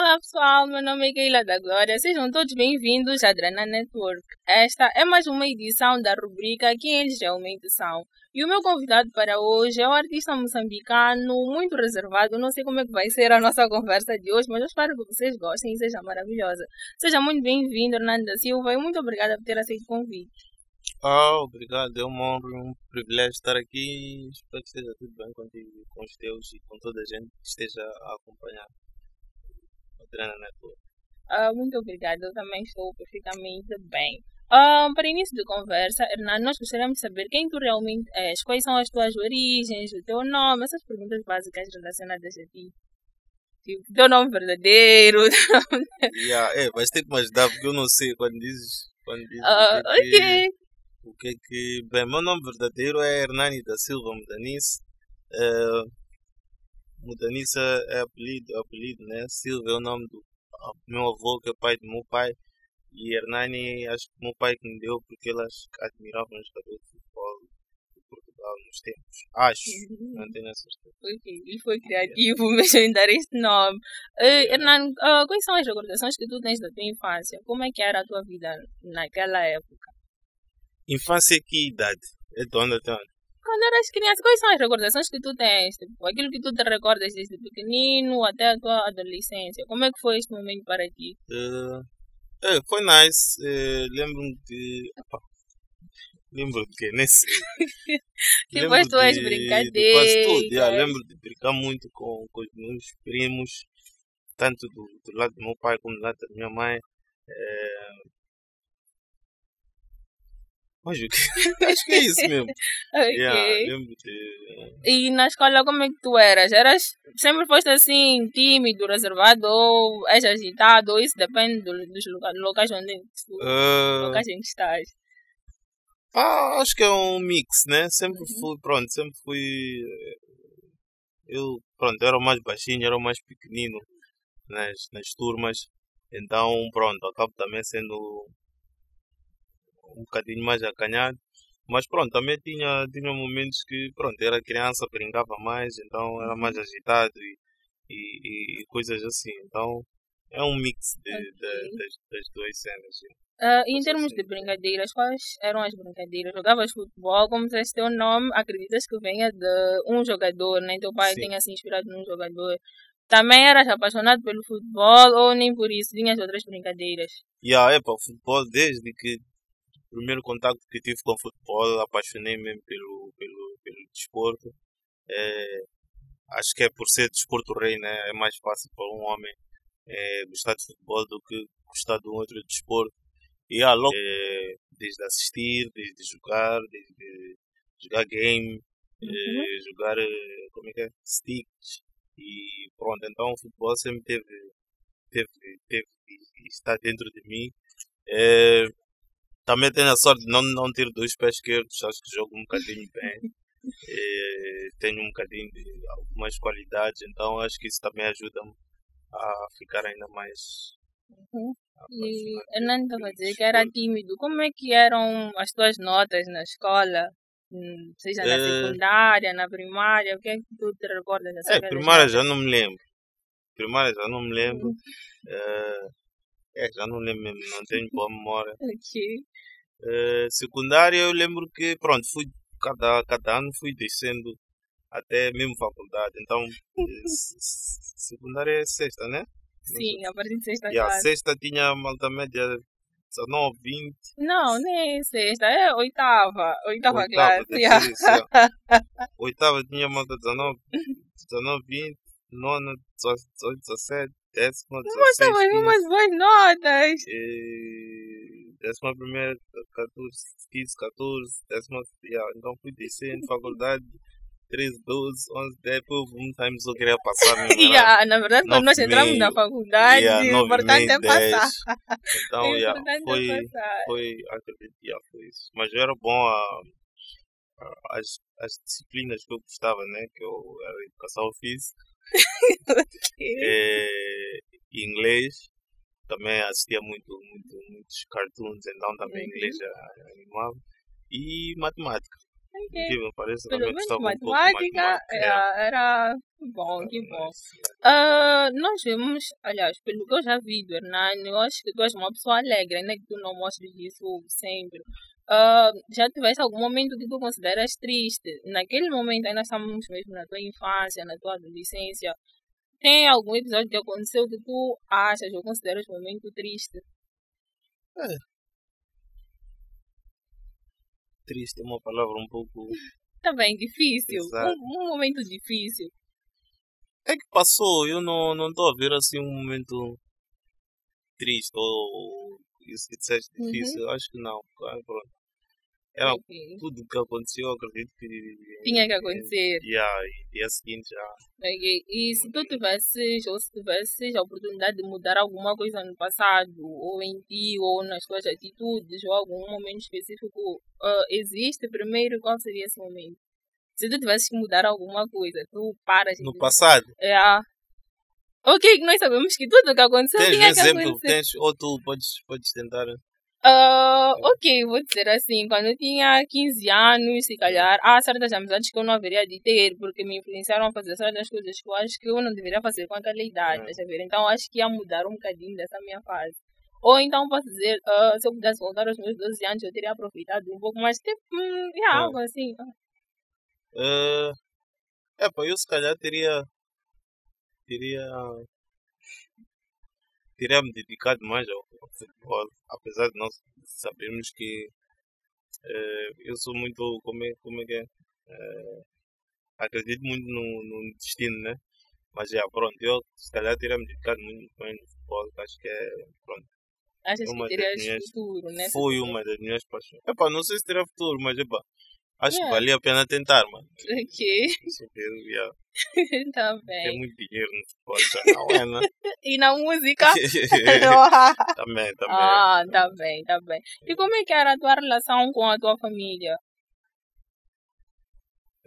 Olá pessoal, meu nome é Keila da Glória. Sejam todos bem-vindos à Drana Network. Esta é mais uma edição da rubrica Quem Eles Realmente São. E o meu convidado para hoje é um artista moçambicano muito reservado. Não sei como é que vai ser a nossa conversa de hoje, mas eu espero que vocês gostem e seja maravilhosa. Seja muito bem-vindo, Hernando da Silva, e muito obrigada por ter aceito o convite. Ah, obrigado. É uma honra um privilégio estar aqui. Espero que esteja tudo bem contigo, com os teus e com toda a gente que esteja a acompanhar a Drana Network. Ah, muito obrigada, eu também estou perfeitamente bem. Ah, para início de conversa, Hernando, nós gostaríamos de saber quem tu realmente és, quais são as tuas origens, o teu nome, essas perguntas básicas relacionadas a ti. Tipo, teu nome verdadeiro. yeah, é, vais ter que me ajudar porque eu não sei quando dizes. Quando dizes Ah, o que é que- o que é que. Bem, meu nome verdadeiro é Hernani da Silva Mudanice. Eh, Mudanice é apelido, é apelido, né? Silva é o nome do meu avô, que é pai do meu pai. E Hernani, acho que o meu pai que me deu porque elas admiravam os jogadores de futebol de Portugal nos tempos. Acho, não tenho a certeza. Ok, ele foi criativo mesmo em dar este nome. Eh, Hernando, ah, quais são as recordações que tu tens da tua infância? Como é que era a tua vida naquela época? Infância que idade? É de onde até onde? Quando eras criança, quais são as recordações que tu tens? Tipo, aquilo que tu te recordas desde pequenino até a tua adolescência. Como é que foi este momento para ti? Eh, é, foi nice. Eh, Lembro-me de. Opa, lembro de quê? Nem sei. Tipo, as tuas de- de brincadeiras. quase tudo. yeah, lembro de brincar muito com, com os meus primos, tanto do, do lado do meu pai como do lado da minha mãe. Acho que é isso mesmo. Ok. Yeah, lembro de. E na escola, como é que tu eras? Eras sempre foste assim, tímido, reservado, ou és agitado? Ou isso depende do, dos loca- locais onde tu, eh, locais em que estás. Ah, acho que é um mix, né? Sempre Uhum. fui, pronto, sempre fui. eh, Eu, pronto, era o mais baixinho, era o mais pequenino nas, nas turmas, então, pronto, acabo também sendo um bocadinho mais acanhado. Mas pronto, também tinha, tinha momentos que, pronto, era criança, brincava mais, então era mais agitado e, e, e- e coisas assim. Então, é um mix de, de- Ok. das, das duas cenas. Ah, em termos de brincadeiras, quais eram as brincadeiras? Jogavas futebol, como disseste teu nome, acreditas que venha de um jogador, né? Teu pai Sim. tenha se inspirado num jogador. Também eras apaixonado pelo futebol ou nem por isso? Tinhas outras brincadeiras? A é, o futebol, desde que primeiro contato que tive com o futebol, apaixonei mesmo pelo, pelo, pelo desporto. É, acho que é por ser desporto rei, né? É mais fácil para um homem é, gostar de futebol do que gostar de um outro desporto. E ah, logo, é, desde assistir, desde jogar, desde jogar game, Uhum. eh, jogar, eh, como é que é? Sticks. E pronto, então o futebol sempre teve, teve, teve está dentro de mim. Também tenho a sorte de não, não ter dois pés esquerdos, acho que jogo um bocadinho bem. Eh, tenho um bocadinho de algumas qualidades, então acho que isso também ajuda-me a ficar ainda mais. Uhum. E Hernando estava a dizer que era tímido. Como é que eram as tuas notas na escola? Hum, Seja na Eh, secundária, na primária, o que é que tu te recordas É, primária já não me lembro. Primária já não me lembro. Uhum. Eh, é, já não lembro mesmo, não tenho boa memória. Ok. Eh, secundária eu lembro que, pronto, fui cada, cada ano fui descendo até mesmo faculdade. Então, eh, secundária é sexta, né? Sim, a partir de sexta E a sexta tinha malta média 19, 20, Não, nem sexta, é oitava. Oitava, oitava, classe. yeah. Oitava tinha malta 19, 19, 20, nona, 18, 17, décima, Mas 16, estavas 15. umas boas notas. E décima primeira, 14, 15, 14, décima, yeah, então fui descendo, faculdade, 13, 12, 11, 10, depois um que eu queria passar era Yeah, na verdade, quando nós entramos na faculdade, yeah, o nove e importante é passar. 10. Então, yeah, foi, é passar. foi, acredito, yeah, foi isso. Mas eu era bom a, a- as, as disciplinas que eu gostava, né, que eu era educação física, eh, inglês, também assistia muito, muito, muitos cartoons, então também Uhum. inglês animava, e matemática. Ok. incrível parece, Pelo menos gostava um matemática matemática. yeah. era, era bom, que bom. Ah, nós vemos, aliás, pelo que eu já vi do Hernani, eu acho que tu és uma pessoa alegre, ainda que tu não mostres isso sempre. Ah, já tiveste algum momento que tu consideras triste? Naquele momento, ainda estamos mesmo na tua infância, na tua adolescência. Tem algum episódio que aconteceu que tu achas ou consideras um momento triste? Triste é uma palavra um pouco. Também difícil. Exato. Um, um momento difícil. É que passou, eu não não estou a ver assim um momento triste ou isso que disseste Uhum. difícil. Acho que não. Ah, pronto. Ok. tudo que aconteceu, eu acredito que. Tinha que acontecer. Yeah, e dia seguinte já. E se tu tivesses, ou se tivesses a oportunidade de mudar alguma coisa no passado, ou em ti, ou nas tuas atitudes, ou algum momento específico, ah, existe primeiro, qual seria esse momento? Se tu tivesses que mudar alguma coisa, tu paras No dizes, passado, é, ah, Ok, nós sabemos que tudo que aconteceu tens um tinha que exemplo, acontecer. tens, ou tu podes, podes tentar. Ah, ok, vou dizer assim, quando eu tinha 15 anos, se calhar, há certas amizades que eu não haveria de ter, porque me influenciaram a fazer certas coisas que eu acho que eu não deveria fazer com aquela idade, Hum. a ver? Então acho que ia mudar um bocadinho dessa minha fase. Ou então posso dizer, ah, se eu pudesse voltar aos meus 12 anos, eu teria aproveitado um pouco mais, tipo, hum, é algo assim. Uh, é, pá, eu se calhar teria. Teria. Teria me dedicado mais ao, ao futebol, apesar de nós sabermos que eh, eu sou muito. Como é, como é que é? Eh, acredito muito no, no destino, né? Mas já, pronto, eu se calhar teria me dedicado muito mais no futebol, acho que é. Pronto, Achas Uma que das terias minhas- futuro, né? foi uma das minhas paixões. Epá, não sei se teria futuro, mas epá, acho Yeah. que valia a pena tentar, mano. Ok, mesmo, yeah. tá Tem bem. muito dinheiro no futebol, já não é, né? E na música? também, também. Ah, tá bem, tá bem. E como é que era a tua relação com a tua família?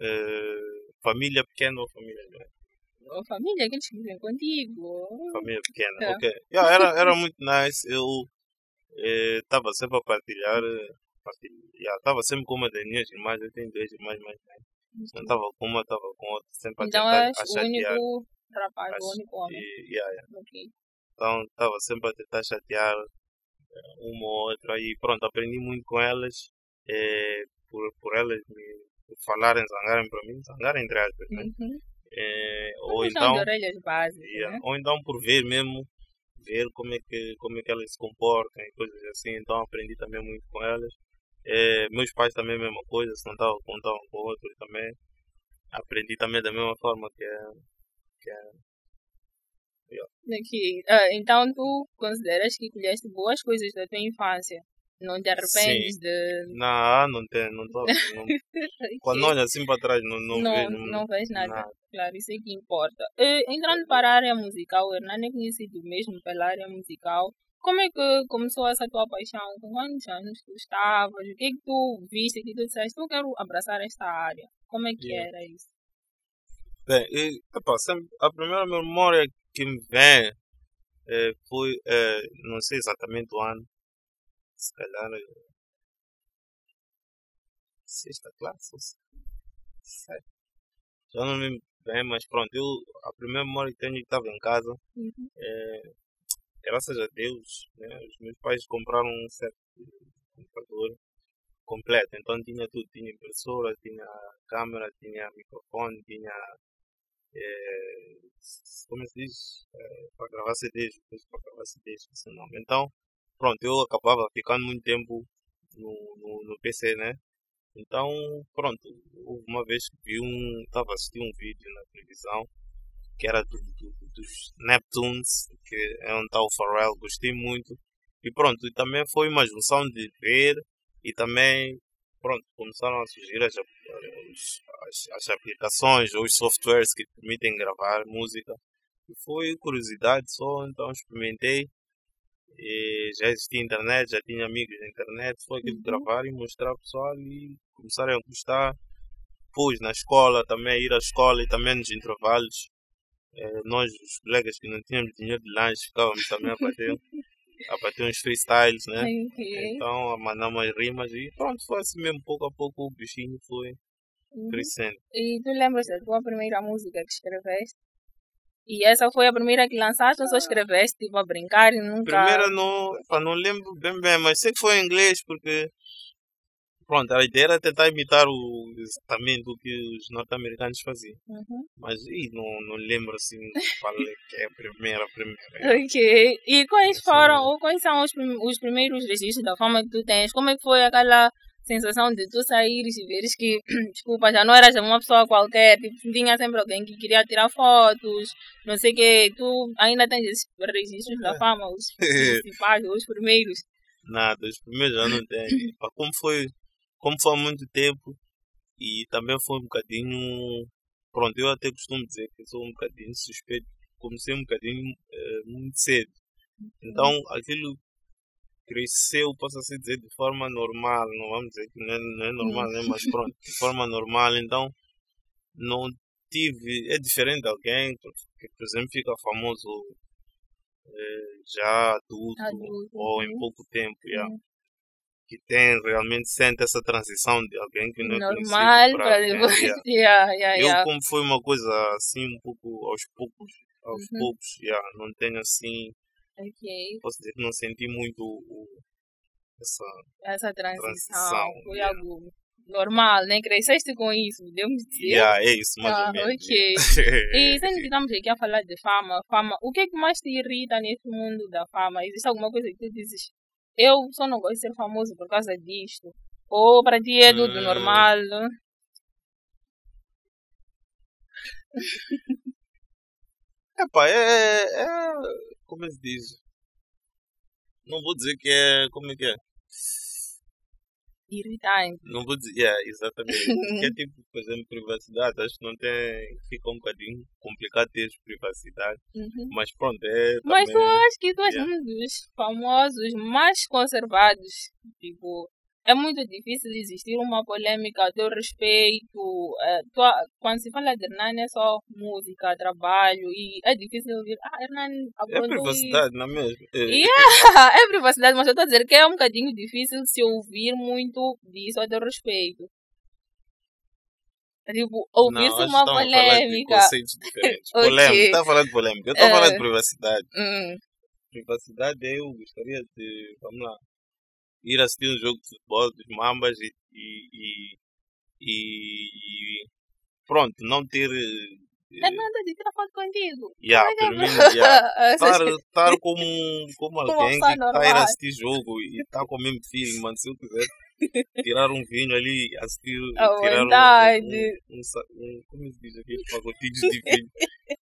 Eh, família pequena ou família grande? A família, aqueles que vivem contigo. Família pequena, É. ok. Yeah, era, era muito nice. Eu estava sempre a partilhar. Yeah, estava sempre com uma das minhas irmãs. Eu tenho duas irmãs mais velhas. Não estava com uma, estava com outra. Sempre a Então tentar és a o chatear. único rapaz, o único homem. E, yeah, yeah. Ok. Então estava sempre a tentar chatear eh, uma ou outra. E pronto, aprendi muito com elas. eh, por, por elas me falarem, zangarem para mim. Zangarem entre aspas, né? Uhum. Eh, ou então. básicas, Yeah. né? Ou então por ver mesmo, ver como é que, como é que elas se comportam e coisas assim. Então aprendi também muito com elas. Eh, meus pais também a mesma coisa, se não estavam com estavam com o outro também. Aprendi também da mesma forma que é. Que é. Ah, então tu consideras que colheste boas coisas da tua infância? Não te arrependes de. não, não tem, não tô, não, Quando olho assim para trás, não, não, não, vejo. não vês nada. nada. Claro, isso é que importa. Entrando para a área musical, o Hernani é conhecido mesmo pela área musical. Como é que começou essa tua paixão? Com quantos anos tu estavas? O que é que tu viste? O que tu disseste? Eu quero abraçar esta área. Como é que Yeah. era isso? Bem, e, sempre, a primeira memória que me vem eh, foi, eh, não sei exatamente o ano, se calhar eh, sexta classe, ou sétima. Já não me lembro bem, mas pronto, eu, a primeira memória que tenho é que estava em casa, Uhum. eh, graças a Deus, né, os meus pais compraram um certo computador completo, então tinha tudo, tinha impressora, tinha câmera, tinha microfone, tinha eh, como se diz, eh, para gravar CDs, coisa para gravar CDs, esse é nome. Então, pronto, eu acabava ficando muito tempo no, no, no PC, né? Então, pronto, houve uma vez que vi um, estava assistindo um vídeo na televisão, que era do, do- dos Neptunes, que é um tal Pharrell, gostei muito. E pronto, e também foi uma junção de ver e também, pronto, começaram a surgir as, as, as, aplicações ou os softwares que permitem gravar música. E foi curiosidade só, então experimentei. E já existia internet, já tinha amigos na internet, foi aquilo Uhum. gravar e mostrar ao pessoal e começaram a gostar. Depois na escola também, ir à escola e também nos intervalos. Eh, nós, os colegas que não tínhamos dinheiro de lanche, ficávamos também a bater. a bater uns freestyles, né? Ok. Então, a mandar umas rimas e pronto, foi assim mesmo, pouco a pouco o bichinho foi Uhum. crescendo. E tu lembras da tua primeira música que escreveste? E essa foi a primeira que lançaste ou só escreveste tipo a brincar e nunca. Primeira não, não lembro bem bem, mas sei que foi em inglês porque pronto, a ideia era tentar imitar o, exatamente o que os norte-americanos faziam. Uhum. Mas ih, não, não lembro assim qual é que é a primeira, a primeira. Ok. E quais foram, ou quais são os, prim- os primeiros registros da fama que tu tens? Como é que foi aquela sensação de tu saíres e veres que, desculpa, já não eras uma pessoa qualquer, tipo, tinha sempre alguém que queria tirar fotos, não sei o quê. Tu ainda tens esses registros da fama, os principais, os primeiros. Nada, os primeiros já não tenho. Como foi, como foi há muito tempo e também foi um bocadinho. Pronto, eu até costumo dizer que sou um bocadinho suspeito. Comecei um bocadinho eh, muito cedo. Então aquilo cresceu, posso assim dizer, de forma normal. Não vamos dizer que não é, não é normal, né? mas pronto, de forma normal. Então não tive. É diferente de alguém que, por exemplo, fica famoso eh, já adulto, Adulto, ou em uhum. pouco tempo. yeah Uhum. Que tem realmente sente essa transição de alguém que não é Normal para depois. yeah. Yeah, yeah, Eu yeah. como foi uma coisa assim um pouco aos poucos, aos Uhum. poucos, yeah, não tenho assim, Ok. posso dizer que não senti muito o, essa Essa transição, Transição, foi yeah. algo normal, né? Cresceste com isso, podemos dizer. yeah, é isso mais Ah, ou menos. ok. E sendo que estamos aqui a falar de fama, fama, o que é que mais te irrita nesse mundo da fama? Existe alguma coisa que tu dizes, eu só não gosto de ser famoso por causa disto? Ou para ti é tudo Hum. normal? Epá, é, é, como se diz? Não vou dizer que é, como é que é? Irritante. Não vou dizer, yeah, exatamente. Porque é tipo, por exemplo, privacidade, acho que não tem, fica um bocadinho complicado ter privacidade. Uhum. Mas pronto, é Mas também... acho que tu és Yeah. um dos famosos mais conservados. Tipo, é muito difícil existir uma polêmica a teu respeito. Eh, tu a- quando se fala de Hernani é só música, trabalho e é difícil ouvir. Ah, Hernani É abordou isso. privacidade, não é mesmo? É, Yeah, é privacidade, mas eu estou a dizer que é um bocadinho difícil se ouvir muito disso a teu respeito. É Tipo, ouvir-se uma polêmica. conceitos diferentes. Ok. Polêmica, está falar de polêmica. Eu estou a falar de Eh. privacidade. Hum, Privacidade, eu gostaria de, vamos lá, ir assistir um jogo de futebol dos Mambas e, e, e, e- pronto, não ter... é nada de foto contigo. Yeah, é pelo menos, yeah. Estar, estar como, como alguém que está a ir assistir jogo e está com o mesmo feeling, mano. Se eu quiser tirar um vinho ali, assistir, À tirar um, vontade. um, um, um- como se diz aqueles pacotinhos de vinho,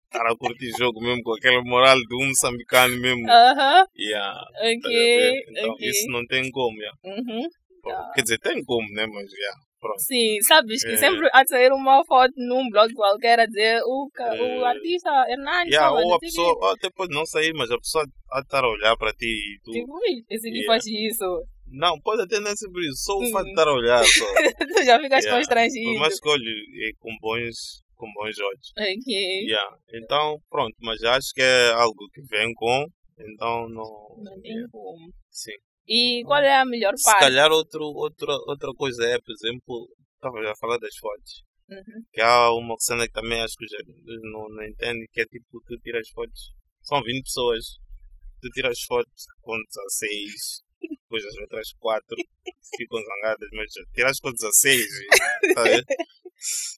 estar a curtir jogo mesmo com aquela moral de um moçambicano mesmo. Aham, Yeah, tá a ok, ver? então, ok. isso não tem como, yeah. Uhum. Pronto, Quer dizer, tem como, né? Mas, yeah, pronto. Sim, sabes que É. sempre há de sair uma foto num blog qualquer a dizer o, o É. artista Hernani Yeah, ou a pessoa, até pode não sair, mas a pessoa há de estar a olhar para ti e tu. Tipo, esse Yeah. faz isso. Não, pode até não ser por isso, só o fato de estar a olhar só. tu já ficas Yeah. Constrangido. mais que olhe é, com bons, com bons olhos. Ok. Yeah. Então, pronto, mas acho que é algo que vem com, então não. Não tem yeah, como. Sim. E qual é a melhor Se parte? calhar outro, outra, outra coisa é, por exemplo, estava já a falar das fotos. Uhum. Que há uma cena que também acho que os não, não entendem, que é tipo, tu tiras fotos, são 20 pessoas, tu tiras fotos com 16, depois as outras 4 ficam zangadas, mas tiras com 16, tá vendo?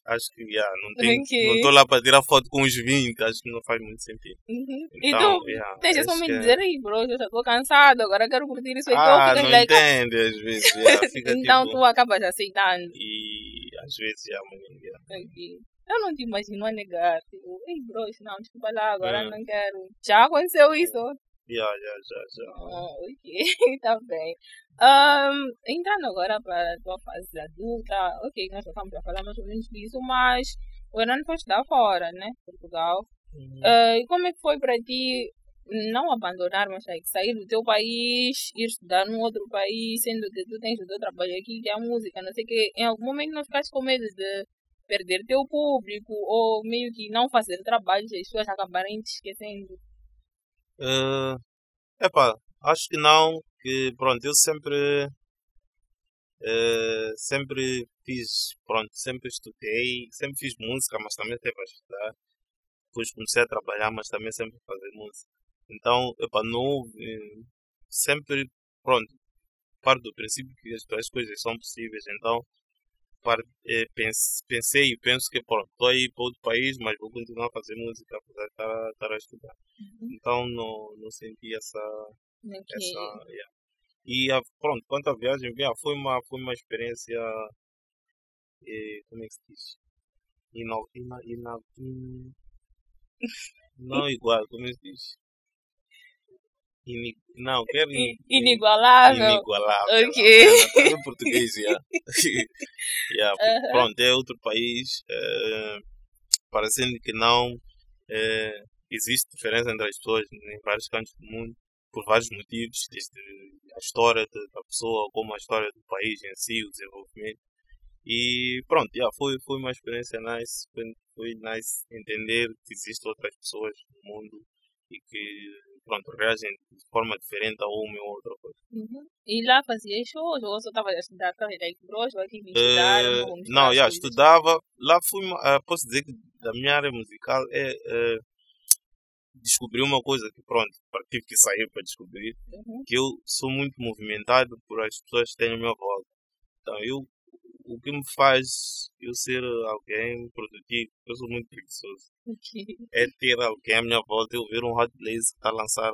Acho que já, não tem, Ok. não estou lá para tirar foto com os 20, acho que não faz muito sentido. Uhum. Então, e tu yeah, esse acho momento que é- dizer, ei bro, eu já estou cansado, agora quero curtir isso aqui. Ah, não like, entende às vezes, yeah, então tipo, tu acabas aceitando. e às vezes já, mano, yeah. Aqui. Eu não te imagino a negar. Tipo, ei, bro, não, desculpa lá, agora Hum. não quero. Já aconteceu isso? Já, já, já, já. Ah, ok, tá bem. Ahn, entrando agora para a tua fase adulta, ok, nós já estamos a falar mais ou menos disso, mas o Hernan foi estudar fora, né? Portugal. Uhum. Ah, e como é que foi para ti não abandonar, mas like, sair do teu país, ir estudar num outro país, sendo que tu tens o teu trabalho aqui, que é a música, não sei o que, em algum momento não ficaste com medo de perder teu público ou meio que não fazer trabalho e as pessoas acabarem te esquecendo. Uh, epá, Acho que não, que pronto, eu sempre eh, sempre fiz, pronto, sempre estudei, sempre fiz música, mas também teve a estudar. Depois comecei a trabalhar, mas também sempre fazer música. Então, epa, não, eh, sempre, pronto, parte do princípio que as, as coisas são possíveis. Então, pensei e penso que, pronto, estou aí para outro país, mas vou continuar a fazer música, estar, estar a estudar. Uhum. Então, não, não senti essa, Ok. essa yeah. E a, pronto, quanto à viagem, yeah, foi, uma, foi uma experiência, eh, como é que se diz? Ina, ina, ina, in- não igual, como é que se diz? Não, quero I- in- Inigualável. inigualável. Ok. Yeah, em português, yeah. yeah, Aham. Pronto, é outro país, eh, parecendo que não eh, existe diferença entre as pessoas em vários cantos do mundo, por vários motivos, desde a história da da pessoa, como a história do país em si, o desenvolvimento. E pronto, yeah, foi, foi uma experiência nice, foi, foi nice entender que existem outras pessoas no mundo e que pronto, reagem de forma diferente a uma ou outra coisa. Uhum. E lá fazia shows, ou só estava a estudar, estava aí grosso, aqui estudar, Eh, não, já estudava. Lá fui, ah, posso dizer que da minha área musical é, eh, descobri uma coisa que pronto, tive que sair para descobrir, Uhum. que eu sou muito movimentado por as pessoas que têm a minha volta. Então eu o que me faz eu ser alguém produtivo, eu sou muito preguiçoso, Ok. é ter alguém à minha volta, eu ver um Hot Blaze que está a lançar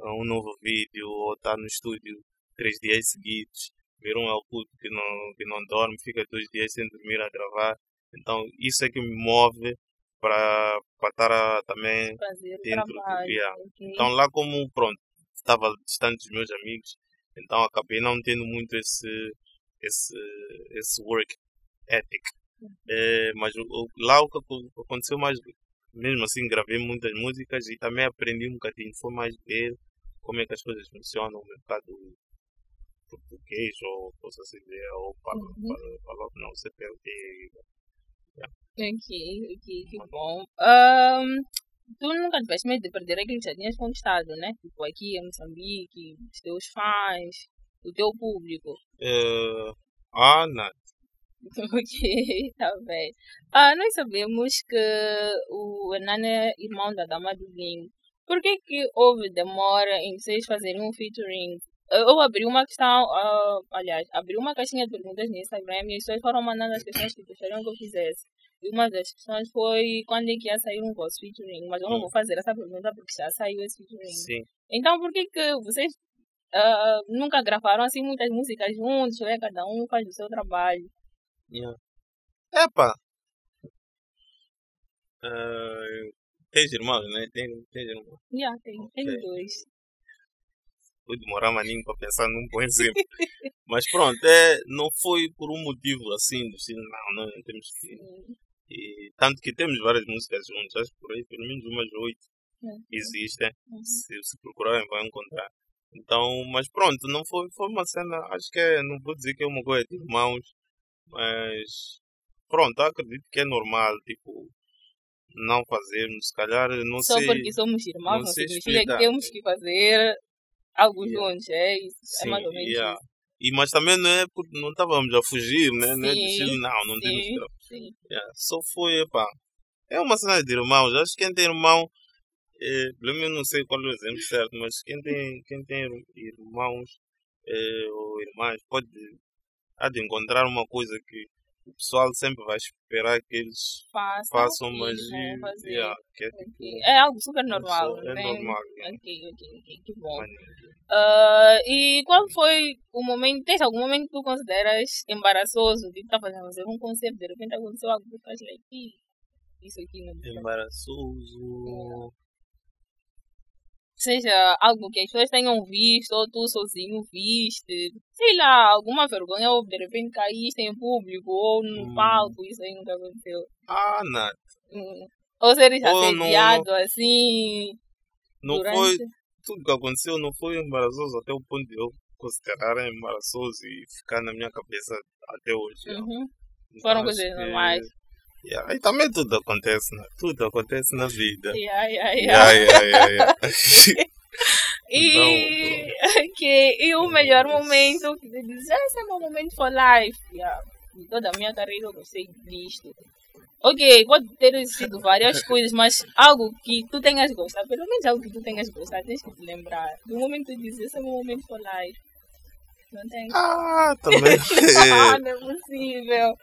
ah, um novo vídeo ou está no estúdio três dias seguidos, ver um Elputo que não, que não dorme, fica dois dias sem dormir a gravar. Então isso é que me move para estar a- também Fazer dentro do yeah. ok. Então lá como pronto, estava distante dos meus amigos, então acabei não tendo muito esse esse esse work ethic. Eh, mas o- lá o que acon- aconteceu mais mesmo assim gravei muitas músicas e também aprendi um bocadinho, foi mais ver como é que as coisas funcionam no mercado português ou posso assim dizer, ou para, Uhum. para, para, não, CPLT. Ok, ok, que bom. Ahn, tu nunca tiveste medo de perder aquilo que já tinhas conquistado, né? Tipo, aqui em Moçambique, os teus fãs, o teu público. Eh, ah, não. Ok, tá bem. Ah, nós sabemos que o Hernan é irmão da Dama do Bling. Por que que houve demora em vocês fazerem um featuring? Eu abri uma questão, ah, aliás, abri uma caixinha de perguntas no Instagram e as pessoas foram mandando as questões que gostariam que eu fizesse. E uma das questões foi quando é que ia sair um vosso featuring, mas eu não Hum. vou fazer essa pergunta porque já saiu esse featuring. Sim. Então, por que que vocês ah, nunca gravaram assim muitas músicas juntos, né? Cada um faz o seu trabalho. Yeah. Epa! Eh, tens irmãos, né? Tens, tens irmãos. Já, tem, tem Ok. dois. Vou demorar maninho para pensar num bom exemplo. Mas pronto, é, não foi por um motivo assim, do estilo, não, não temos que. E, tanto que temos várias músicas juntas, acho que por aí pelo menos umas oito Uhum. existem. Uhum. Se, se procurarem, vão encontrar. Então, mas pronto, não foi, foi uma cena, acho que é, não vou dizer que é uma coisa de irmãos, mas pronto, acredito que é normal, tipo, não fazermos, se calhar, não Só sei. porque somos irmãos não não significa explicar. que temos que fazer algo Yeah. juntos, é isso. é Sim, mais ou menos yeah. isso. E, mas também não é porque não estávamos a fugir, né? Não é Sim, não, não temos sim. que gravar. Sim. Yeah, Só foi, epá. É uma cena de irmãos. Acho que quem tem irmão, eh, pelo menos não sei qual é o exemplo certo, mas quem tem, quem tem ir- irmãos eh, ou irmãs pode há de encontrar uma coisa que o pessoal sempre vai esperar que eles Façam, façam, mas fazer. yeah, é, Ok. É algo super normal. é tem- normal. yeah. Ok, ok, ok, que bom. Ah, e qual foi o momento, tens algum momento que tu consideras embaraçoso? Tipo, tá fazendo fazer um concerto, de repente aconteceu algo que tu faz like, "Ih, isso aqui não dá." Embaraçoso. Seja algo que as pessoas tenham visto ou tu sozinho viste, sei lá, alguma vergonha ou de repente caíste em público ou no Hum. palco, isso aí nunca aconteceu. Ah, não. Hum. Ou seres Ou não- assediado assim Não durante... foi tudo que aconteceu não foi embaraçoso até o ponto de eu considerar embaraçoso e ficar na minha cabeça até hoje. Uhum. Então, Foram coisas normais. Yeah, E também tudo acontece, né? Tudo acontece na vida. Yeah, yeah, yeah. Yeah, yeah, yeah. E, okay. e o melhor momento que tu dizes, esse é o meu momento for life. De toda a minha carreira eu gostei disto. Ok, pode ter sido várias coisas, mas algo que tu tenhas gostado, pelo menos algo que tu tenhas gostado, tens que te lembrar. Do momento que dizes, esse é o meu momento for life. Não tem? Ah, também. não, não é possível.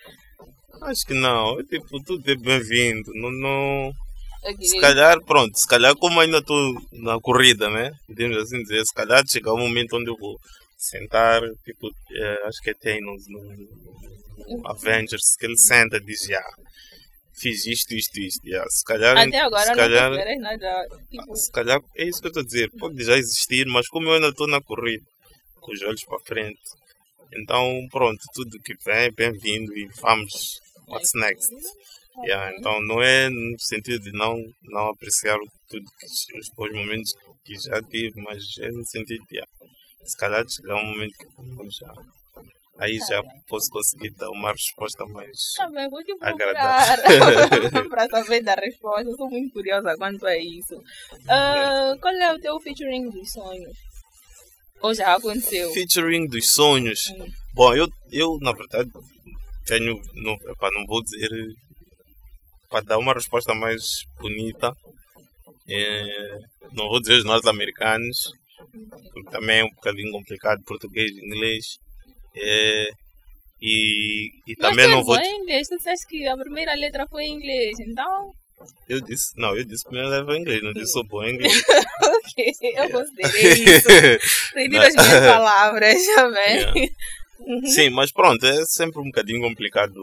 Acho que não. Tipo, tudo é bem-vindo. Não, não... Okay. Se calhar, pronto, se calhar como ainda estou na corrida, né? Podemos assim dizer, se calhar chegar um momento onde eu vou sentar, tipo, é, acho que até no, no, no Avengers, que ele senta e diz, já, fiz isto, isto, isto, já. Se calhar, Até agora se não calhar, consideras nada. Tipo, se calhar, é isso que eu estou a dizer, pode já existir, mas como eu ainda estou na corrida, com os olhos para frente, então, pronto, tudo que vem bem-vindo e vamos, what's next? Yeah, então não é no sentido de não, não apreciar tudo que, os bons momentos que já tive, mas é no sentido de yeah, se calhar chegar um momento que eu já, aí já posso conseguir dar uma resposta mais. Tá bem, vou te Agradável. para saber da resposta. Sou muito curiosa quanto a isso. Ah, qual é o teu featuring dos sonhos? Ou já aconteceu? Featuring dos sonhos. Hum. Bom, eu, eu na verdade tenho, não, epá, não vou dizer para dar uma resposta mais bonita, é, não vou dizer os norte-americanos, porque também é um bocadinho complicado português e inglês. É, e, e também não vou. em inglês, tu disseste que a primeira letra foi em inglês, então. Eu disse, não, eu disse eu levo inglês, não disse sou bom em inglês. Ok, eu considerei isso. Retiro as minhas palavras, bem? Yeah. Sim, mas pronto, é sempre um bocadinho complicado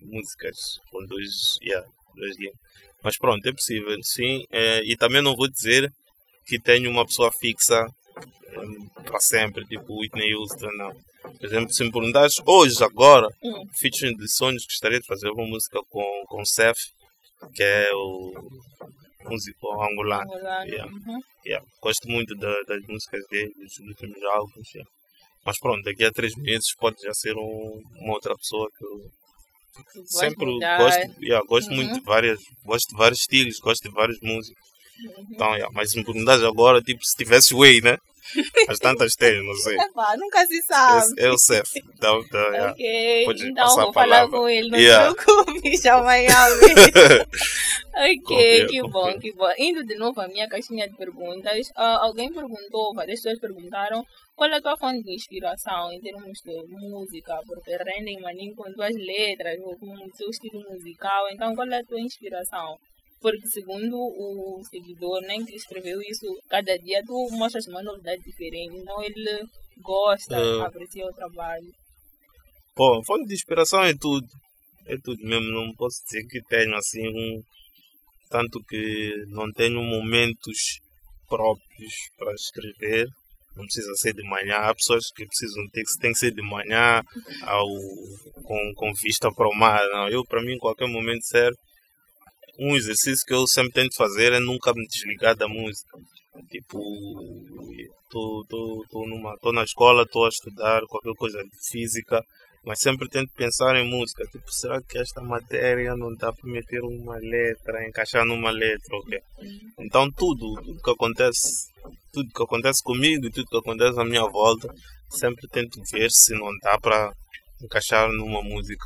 músicas com dois, yeah, dois línguas. Mas pronto, é possível, sim. É, e também não vou dizer que tenho uma pessoa fixa hum, para sempre, tipo Whitney Houston, não. Por exemplo, se me perguntares hoje, agora, Hum. featuring de sonhos, gostaria de fazer uma música com, com Seth, que é o músico angolano. Angolano, Yeah. uhum. Yeah, gosto muito da- das músicas dele, dos últimos álbuns. yeah. Mas pronto, daqui a três meses pode já ser um- uma outra pessoa que eu vais sempre gosto, yeah, gosto Uhum. muito de várias, gosto de vários estilos, gosto de várias músicas. Uhum. Então, yeah, mas se me perguntares agora, tipo, se tivesse Way, né? As tantas tens, não sei. Epá, nunca se sabe. É, é o. Então, então, yeah. Ok, Pode então vou falar com ele, não Yeah. se preocupe, já amanhã. Ok, que bom, que bom. Indo de novo à minha caixinha de perguntas, ah, alguém perguntou, várias pessoas perguntaram qual é a tua fonte de inspiração em termos de música, porque rendem maninho com tuas letras ou com o seu estilo musical, então qual é a tua inspiração? Porque segundo o seguidor né, que escreveu isso, cada dia tu mostras uma novidade diferente, então ele gosta, Ah. aprecia o trabalho. Bom, fonte de inspiração é tudo. É tudo mesmo. Não posso dizer que tenho assim um. Tanto que não tenho momentos próprios para escrever. Não precisa ser de manhã. Há pessoas que precisam ter que tem que ser de manhã ao, com, com vista para o mar. Não, eu para mim qualquer momento serve. Um exercício que eu sempre tento fazer é nunca me desligar da música. Tipo, tô, tô, tô, numa, tô na escola, estou a estudar qualquer coisa de física, mas sempre tento pensar em música. Tipo, será que esta matéria não dá para meter uma letra, encaixar numa letra? ok? Então tudo, tudo que acontece, tudo que acontece comigo e tudo que acontece à minha volta, sempre tento ver se não dá para encaixar numa música.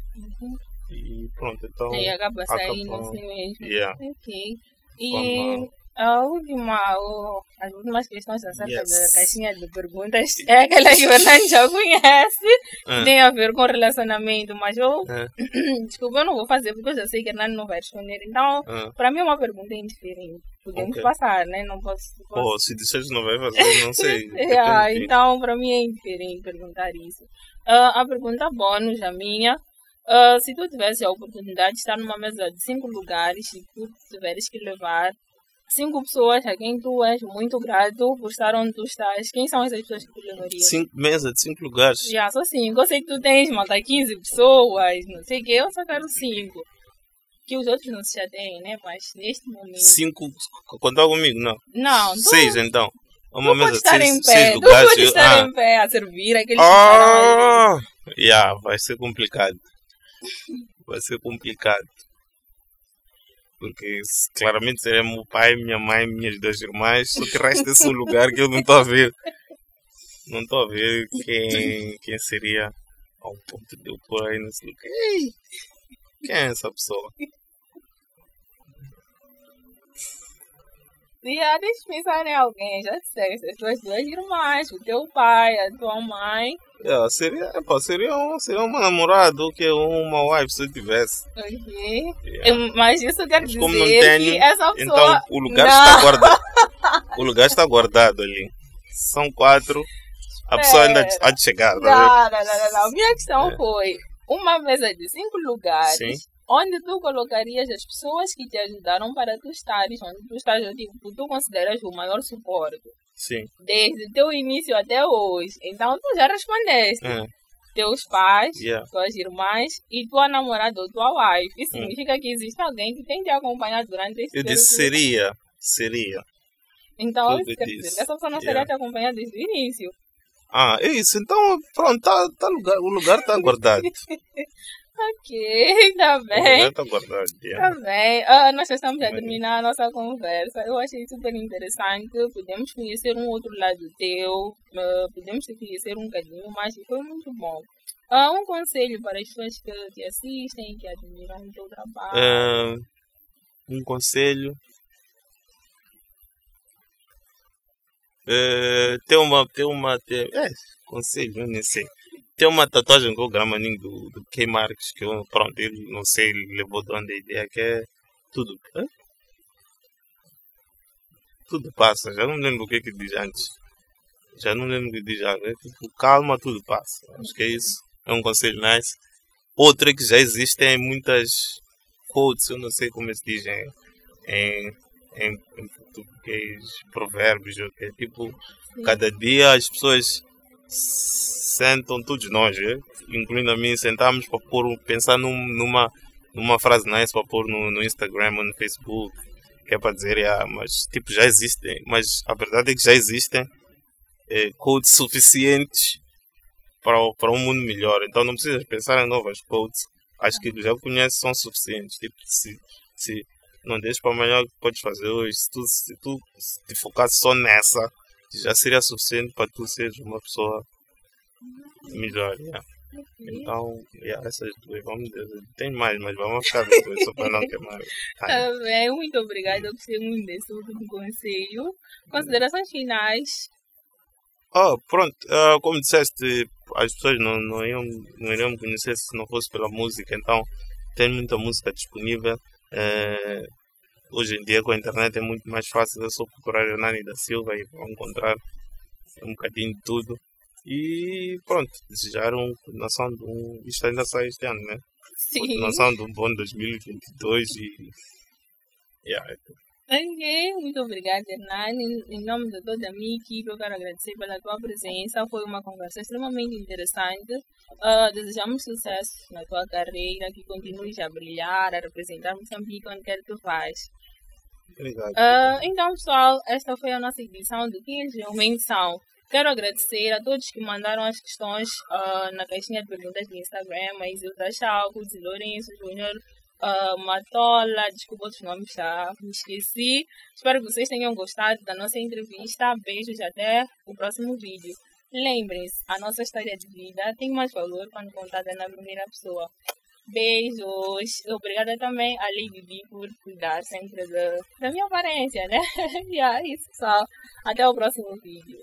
E pronto, então. Aí acaba saindo assim mesmo. Yeah. Ok. E a última, ou as últimas questões acerca Yes. da caixinha de perguntas é aquela que o Fernando já conhece, que tem a ver com relacionamento, mas eu, ah, desculpa, eu não vou fazer porque eu já sei que o Hernando não vai responder. Então, ah. para mim é uma pergunta indiferente. Podemos Ok. passar, né? Não posso. posso- Pô, se disseres que não vai fazer, não sei. Depende. então, para mim é indiferente perguntar isso. Ah, a pergunta bônus, a minha. Ah, se tu tivesse a oportunidade de estar numa mesa de cinco lugares e tu tiveres que levar cinco pessoas a quem tu és muito grato por estar onde tu estás, quem são essas pessoas que tu levarias? Cinco mesas de cinco lugares. Já, só cinco. Eu sei que tu tens, malta, 15 pessoas, não sei o que, eu só quero cinco. Que os outros não se chateiem, né? Mas neste momento. Cinco. Contar comigo? Não. Não, tu, Seis então. Uma tu mesa de estar seis, em pé. seis Tu lugares. podes eu- estar ah. em pé a servir aqueles ali. Ah! Yeah, vai ser complicado. Vai ser complicado. Porque claramente seria meu pai, minha mãe, minhas duas irmãs, só que resta-se um lugar que eu não estou a ver. Não estou a ver quem, quem seria ao ponto de eu pôr aí nesse lugar. Quem é essa pessoa? E ah, eu pensar em alguém. Já disseste, as tuas duas irmãs, o teu pai, a tua mãe. É, seria, epá, seria, um, seria uma namorada ou que uma wife se eu tivesse. Ok. Yeah. Eu- Mas isso quer dizer como não tenho, que essa pessoa. Então o lugar Não. está guardado. O lugar está guardado ali. São quatro. A pessoa ainda Espera. há de chegar. tá Não, não, não, não, não. Minha questão foi uma mesa de cinco lugares. Sim. Onde tu colocarias as pessoas que te ajudaram para tu estares onde tu estás, tipo, tu consideras o maior suporte? Sim. desde o teu início até hoje. Então tu já respondeste. É, Teus pais, yeah. tuas irmãs e tua namorada ou tua wife. Isso Hum. significa que existe alguém que tem te acompanhado durante esse Eu disse seria. Seria. Então, isso quer dizer que essa pessoa não Yeah. seria te acompanhar desde o início. Ah, é isso. Então, pronto, tá, tá lugar, o lugar está guardado. Ok, tá bem. yeah. Tá bem. Ah, nós já estamos a Bem. terminar a nossa conversa. Eu achei super interessante. Podemos conhecer um outro lado teu. ah, podemos te conhecer um bocadinho mais e foi muito bom. Ah, um conselho para as pessoas que te assistem, que admiram o teu trabalho. Ah, um conselho. Eh, tem uma. Tem uma. Tem, é, conselho, eu nem sei. Tem uma tatuagem com o gramaninho do, do K. Marques, que eu, pronto, ele não sei, ele levou de onde a ideia, que é tudo. hã? Tudo passa, já não lembro o que é que diz antes. Já não lembro o que diz antes. É tipo, calma, tudo passa. Acho que é isso. É um conselho nice. Outro é que já existem muitas quotes, eu não sei como se diz em, em, em, português, provérbios, é tipo, cada dia as pessoas sentam, todos nós, é? incluindo a mim, sentamos para pôr, pensar num, numa, numa frase nice para pôr no, no Instagram ou no Facebook, que é para dizer, ah, mas tipo, já existem, mas a verdade é que já existem eh, quotes suficientes para, para um mundo melhor, então não precisas pensar em novas quotes, acho que já conheces são suficientes, tipo, se, se não deixes para amanhã o que podes fazer hoje, se tu, se tu te focasse só nessa, já seria suficiente para tu seres uma pessoa melhor. yeah. Então, yeah, essas duas, vamos dizer, tem mais, mas vamos ficar só para não queimar. Tá bem, muito obrigada. Eu gostei muito desse último conselho. Considerações finais. Oh, pronto, ah, como disseste, as pessoas não, não, iam, não iriam me conhecer se não fosse pela música, então tem muita música disponível. Eh, hoje em dia com a internet é muito mais fácil, é só procurar Hernani da Silva e vão encontrar um bocadinho de tudo. E pronto, desejar uma continuação de um. Isto ainda sai este ano, né? Sim. Continuação de um bom 2022 e. Yeah, Ok, muito obrigada, Hernani. Em nome de toda a minha equipe, eu quero agradecer pela tua presença. Foi uma conversa extremamente interessante. Ah, desejamos sucesso na tua carreira, que continues a brilhar, a representar Moçambique onde quer que tu vais. Ah, então, pessoal, esta foi a nossa edição do que eles realmente são. Quero agradecer a todos que mandaram as questões ah, na caixinha de perguntas do Instagram, a Isilda Chalco, Zé Lourenço Júnior, ah, Matola, desculpa outros nomes, já me esqueci. Espero que vocês tenham gostado da nossa entrevista. Beijos até o próximo vídeo. Lembrem-se, a nossa história de vida tem mais valor quando contada na primeira pessoa. Beijos. Obrigada também a Lady B por cuidar sempre da, da minha aparência, né? e é isso, pessoal. Até o próximo vídeo.